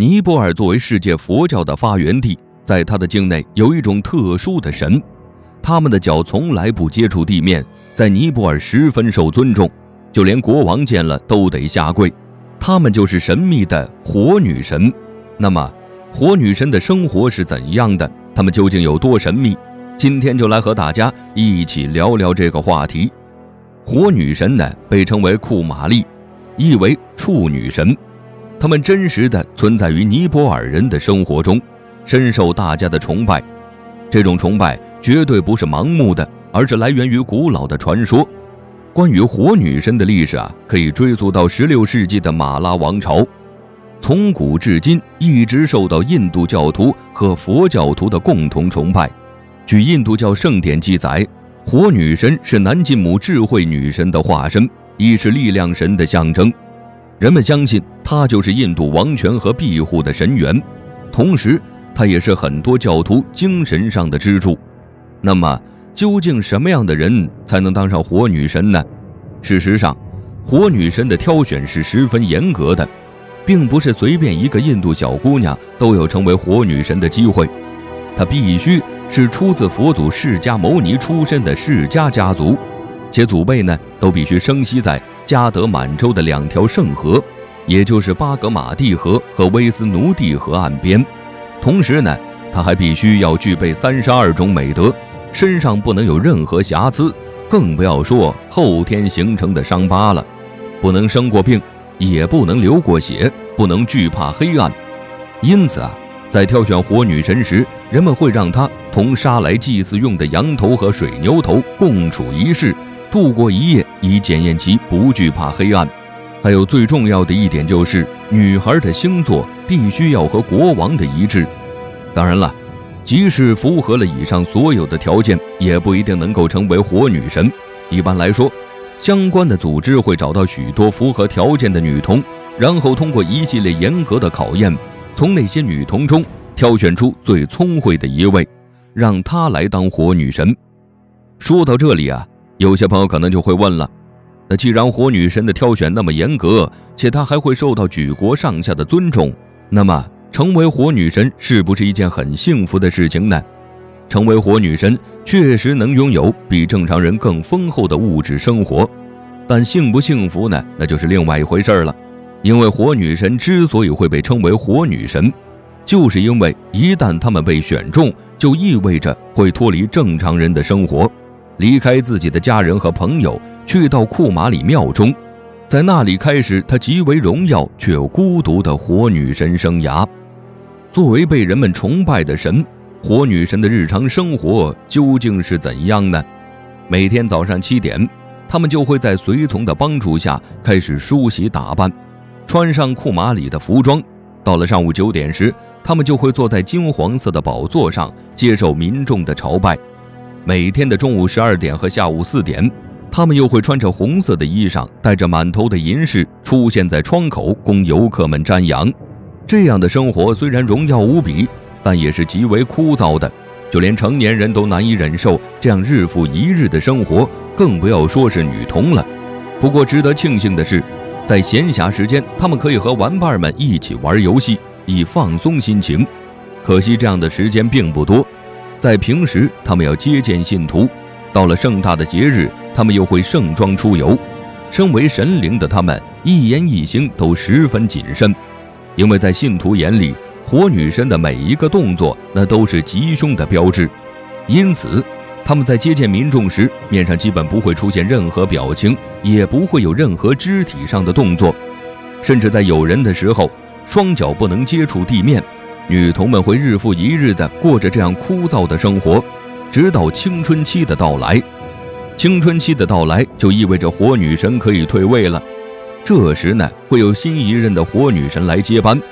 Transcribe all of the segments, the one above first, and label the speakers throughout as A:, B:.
A: 尼泊尔作为世界佛教的发源地，在它的境内有一种特殊的神，他们的脚从来不接触地面，在尼泊尔十分受尊重，就连国王见了都得下跪。他们就是神秘的火女神。那么，火女神的生活是怎样的？他们究竟有多神秘？今天就来和大家一起聊聊这个话题。火女神呢，被称为库玛丽，意为处女神。他们真实的存在于尼泊尔人的生活中，深受大家的崇拜。这种崇拜绝对不是盲目的，而是来源于古老的传说。关于火女神的历史啊，可以追溯到16世纪的马拉王朝，从古至今一直受到印度教徒和佛教徒的共同崇拜。据印度教圣典记载，火女神是南晋母智慧女神的化身，亦是力量神的象征。人们相信她就是印度王权和庇护的神源，同时她也是很多教徒精神上的支柱。那么，究竟什么样的人才能当上火女神呢？事实上，火女神的挑选是十分严格的，并不是随便一个印度小姑娘都有成为火女神的机会。她必须是出自佛祖释迦牟尼出身的释迦家族。且祖辈呢，都必须生息在加德满洲的两条圣河，也就是巴格马蒂河和威斯奴蒂河岸边。同时呢，他还必须要具备三十二种美德，身上不能有任何瑕疵，更不要说后天形成的伤疤了。不能生过病，也不能流过血，不能惧怕黑暗。因此啊，在挑选火女神时，人们会让她同杀来祭祀用的羊头和水牛头共处一室。度过一夜，以检验其不惧怕黑暗。还有最重要的一点就是，女孩的星座必须要和国王的一致。当然了，即使符合了以上所有的条件，也不一定能够成为火女神。一般来说，相关的组织会找到许多符合条件的女童，然后通过一系列严格的考验，从那些女童中挑选出最聪慧的一位，让她来当火女神。说到这里啊。有些朋友可能就会问了，那既然火女神的挑选那么严格，且她还会受到举国上下的尊重，那么成为火女神是不是一件很幸福的事情呢？成为火女神确实能拥有比正常人更丰厚的物质生活，但幸不幸福呢？那就是另外一回事了。因为火女神之所以会被称为火女神，就是因为一旦她们被选中，就意味着会脱离正常人的生活。离开自己的家人和朋友，去到库马里庙中，在那里开始他极为荣耀却又孤独的火女神生涯。作为被人们崇拜的神，火女神的日常生活究竟是怎样呢？每天早上七点，他们就会在随从的帮助下开始梳洗打扮，穿上库马里的服装。到了上午九点时，他们就会坐在金黄色的宝座上，接受民众的朝拜。每天的中午十二点和下午四点，他们又会穿着红色的衣裳，带着满头的银饰出现在窗口，供游客们瞻仰。这样的生活虽然荣耀无比，但也是极为枯燥的，就连成年人都难以忍受这样日复一日的生活，更不要说是女童了。不过值得庆幸的是，在闲暇时间，他们可以和玩伴们一起玩游戏，以放松心情。可惜这样的时间并不多。在平时，他们要接见信徒；到了盛大的节日，他们又会盛装出游。身为神灵的他们，一言一行都十分谨慎，因为在信徒眼里，火女神的每一个动作，那都是吉凶的标志。因此，他们在接见民众时，面上基本不会出现任何表情，也不会有任何肢体上的动作，甚至在有人的时候，双脚不能接触地面。女童们会日复一日地过着这样枯燥的生活，直到青春期的到来。青春期的到来就意味着火女神可以退位了。这时呢，会有新一任的火女神来接班。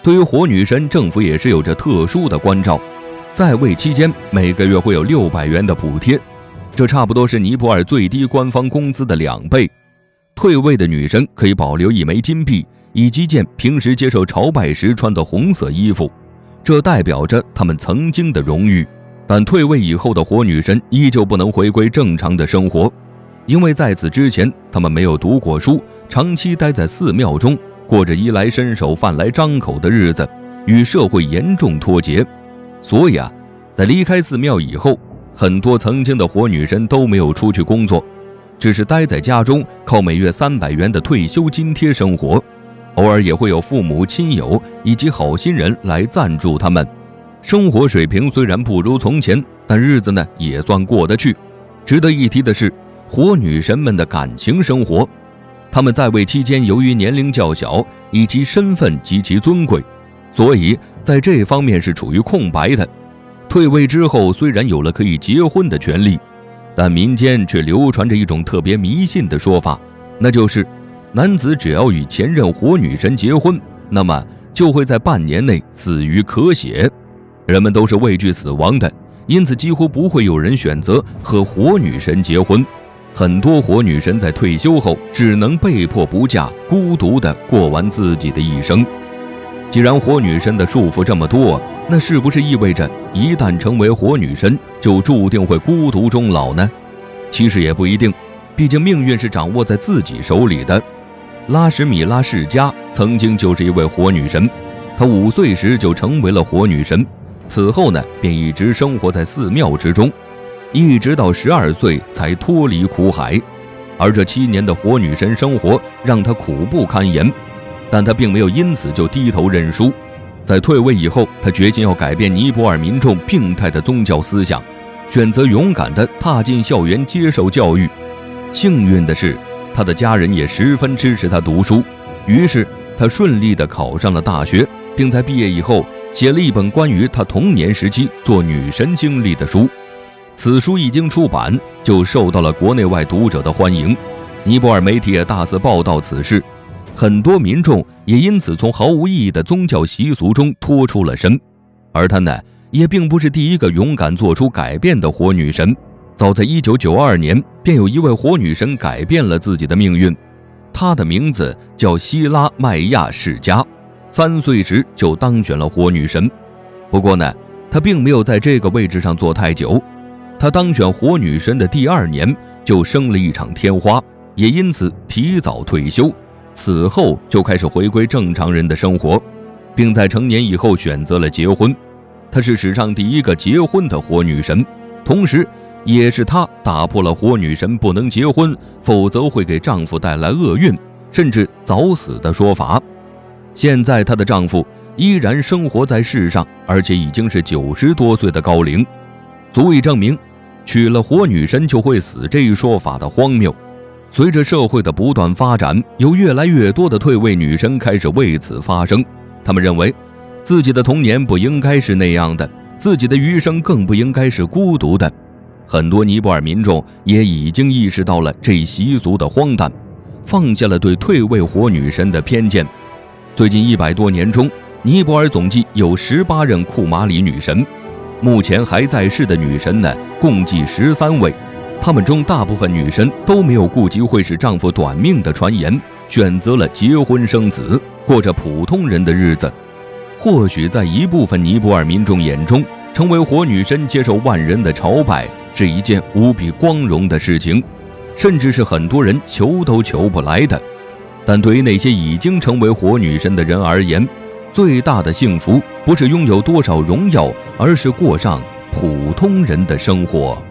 A: 对于火女神，政府也是有着特殊的关照，在位期间每个月会有六百元的补贴，这差不多是尼泊尔最低官方工资的两倍。退位的女神可以保留一枚金币。以及件平时接受朝拜时穿的红色衣服，这代表着他们曾经的荣誉。但退位以后的火女神依旧不能回归正常的生活，因为在此之前他们没有读过书，长期待在寺庙中过着衣来伸手、饭来张口的日子，与社会严重脱节。所以啊，在离开寺庙以后，很多曾经的活女神都没有出去工作，只是待在家中，靠每月三百元的退休津贴生活。偶尔也会有父母亲友以及好心人来赞助他们，生活水平虽然不如从前，但日子呢也算过得去。值得一提的是，活女神们的感情生活，他们在位期间由于年龄较小以及身份极其尊贵，所以在这方面是处于空白的。退位之后，虽然有了可以结婚的权利，但民间却流传着一种特别迷信的说法，那就是。男子只要与前任火女神结婚，那么就会在半年内死于咳血。人们都是畏惧死亡的，因此几乎不会有人选择和火女神结婚。很多火女神在退休后只能被迫不嫁，孤独地过完自己的一生。既然火女神的束缚这么多，那是不是意味着一旦成为火女神，就注定会孤独终老呢？其实也不一定，毕竟命运是掌握在自己手里的。拉什米拉世家曾经就是一位火女神，她五岁时就成为了火女神，此后呢便一直生活在寺庙之中，一直到十二岁才脱离苦海。而这七年的火女神生活让她苦不堪言，但她并没有因此就低头认输。在退位以后，她决心要改变尼泊尔民众病态的宗教思想，选择勇敢地踏进校园接受教育。幸运的是。他的家人也十分支持他读书，于是他顺利地考上了大学，并在毕业以后写了一本关于他童年时期做女神经历的书。此书一经出版，就受到了国内外读者的欢迎。尼泊尔媒体也大肆报道此事，很多民众也因此从毫无意义的宗教习俗中脱出了身。而他呢，也并不是第一个勇敢做出改变的活女神。早在1992年，便有一位火女神改变了自己的命运。她的名字叫希拉麦亚世家，三岁时就当选了火女神。不过呢，她并没有在这个位置上坐太久。她当选火女神的第二年就生了一场天花，也因此提早退休。此后就开始回归正常人的生活，并在成年以后选择了结婚。她是史上第一个结婚的火女神，同时。也是她打破了活女神不能结婚，否则会给丈夫带来厄运，甚至早死的说法。现在她的丈夫依然生活在世上，而且已经是九十多岁的高龄，足以证明娶了活女神就会死这一说法的荒谬。随着社会的不断发展，有越来越多的退位女神开始为此发声。他们认为，自己的童年不应该是那样的，自己的余生更不应该是孤独的。很多尼泊尔民众也已经意识到了这习俗的荒诞，放下了对退位活女神的偏见。最近一百多年中，尼泊尔总计有十八任库马里女神，目前还在世的女神呢，共计十三位。她们中大部分女神都没有顾及会使丈夫短命的传言，选择了结婚生子，过着普通人的日子。或许在一部分尼泊尔民众眼中，成为火女神，接受万人的朝拜。是一件无比光荣的事情，甚至是很多人求都求不来的。但对于那些已经成为火女神的人而言，最大的幸福不是拥有多少荣耀，而是过上普通人的生活。